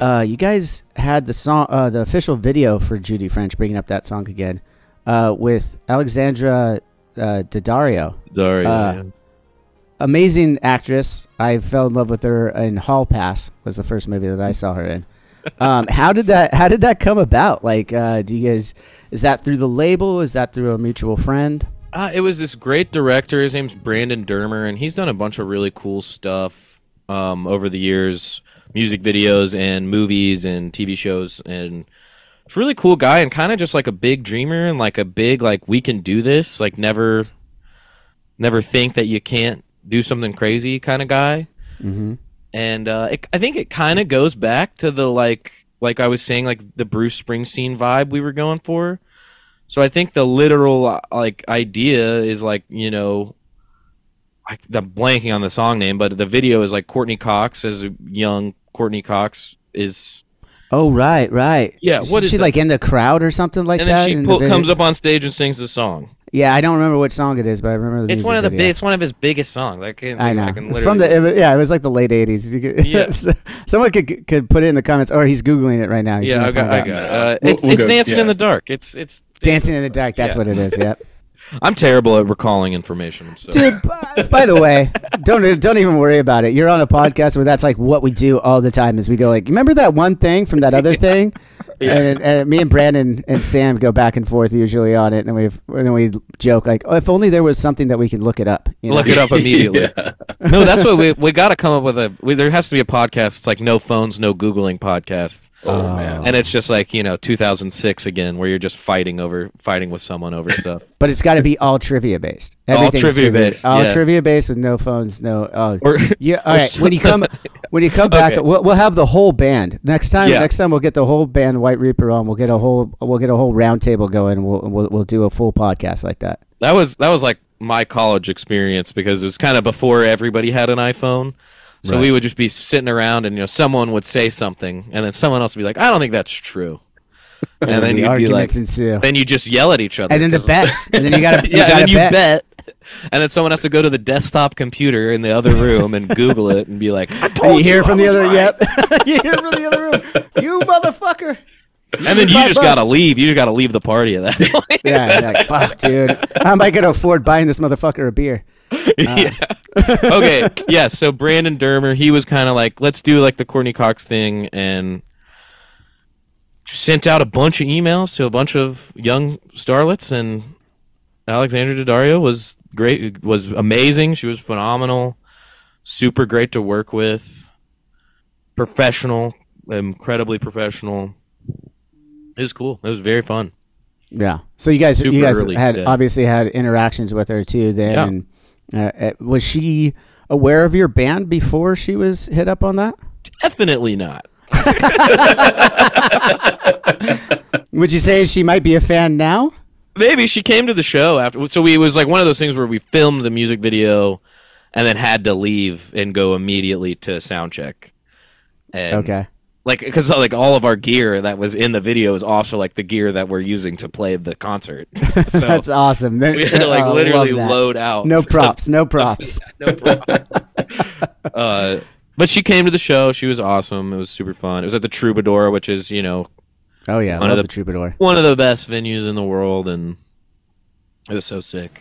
uh, you guys had the song, uh, the official video for Judy French, bringing up that song again, uh, with Alexandra uh, Daddario. Dario. Uh, yeah. Amazing actress. I fell in love with her in Hall Pass. Was the first movie that I saw her in. Um, how did that? How did that come about? Like, uh, do you guys? Is that through the label? Is that through a mutual friend? Uh, it was this great director. His name's Brandon Dermer, and he's done a bunch of really cool stuff um, over the years, music videos and movies and TV shows, and it's a really cool guy and kind of just like a big dreamer and like a big like we can do this, like never, never think that you can't do something crazy kind of guy. Mm-hmm. and uh, it, I think it kind of goes back to the like like I was saying like the Bruce Springsteen vibe we were going for. So I think the literal uh, like idea is like you know, like the blanking on the song name, but the video is like Courteney Cox as a young Courteney Cox is, Oh right, right. Yeah, what is she that? like in the crowd or something like and that? And then she in the comes up on stage and sings the song. Yeah, I don't remember what song it is, but I remember the It's music one of the video. big, it's one of his biggest songs. I can I know. I can it's from the it was- yeah. It was like the late '80s. You Yeah. someone could could put it in the comments, or he's googling it right now. He's yeah I got I got it. Uh, We'll- it's we'll it's go- dancing yeah. in the dark. It's it's Dancing in the dark. That's Yeah. what it is. Yep. I'm terrible at recalling information. So. Dude, by, by the way, don't don't even worry about it. You're on a podcast where that's like what we do all the time. Is we go like, remember that one thing from that other thing, and, and me and Brandon and Sam go back and forth usually on it, and then we and then we joke like, oh, if only there was something that we could look it up. You know? Look it up immediately. Yeah. No, that's what we we got to come up with a. We, there has to be a podcast. It's like no phones, no googling podcast, Oh, Oh. man. and it's just like you know 2006 again, where you're just fighting over fighting with someone over stuff. But it's got to be all trivia based. All Everything's trivia based, All yes. trivia based with no phones, no. Oh, Or yeah. All right. When you come, when you come back, Okay. we'll, we'll have the whole band next time. Yeah. Next time we'll get the whole band White Reaper on. We'll get a whole we'll get a whole round table going. We'll, we'll we'll do a full podcast like that. that was that was like my college experience because it was kind of before everybody had an iPhone. So Right. we would just be sitting around, and you know, someone would say something, and then someone else would be like, "I don't think that's true," and then the you'd be like, ensue. then you just yell at each other, And then the bets. And then you gotta you yeah, gotta and then you bet. bet. and then someone has to go to the desktop computer in the other room and Google it and be like, "I And told you hear from the other. right." Yep. you hear from the other room. You motherfucker. And then you just gotta leave. You just gotta leave the party at that point. Yeah. you're like fuck, dude. How am I gonna afford buying this motherfucker a beer? yeah. Uh. okay. Yeah. So Brandon Dermer, he was kind of like, let's do like the Courteney Cox thing, and sent out a bunch of emails to a bunch of young starlets, and Alexandra Daddario was great. Was amazing. She was phenomenal. Super great to work with. Professional, incredibly professional. It was cool. It was very fun. Yeah. So you guys, you guys had obviously had interactions with her too. Then, Yeah. and, uh, uh, was she aware of your band before she was hit up on that? Definitely not. Would you say she might be a fan now? Maybe she came to the show after. So we it was like one of those things where we filmed the music video, and then had to leave and go immediately to sound check. And Okay. Like because like all of our gear that was in the video is also like the gear that we're using to play the concert. So That's awesome. We had to like oh, literally load out. No props. No props. no props. But she came to the show. She was awesome. It was super fun. It was at the Troubadour, which is you know Oh yeah, One love of the the- troubadour. one of the best venues in the world, and it was so sick.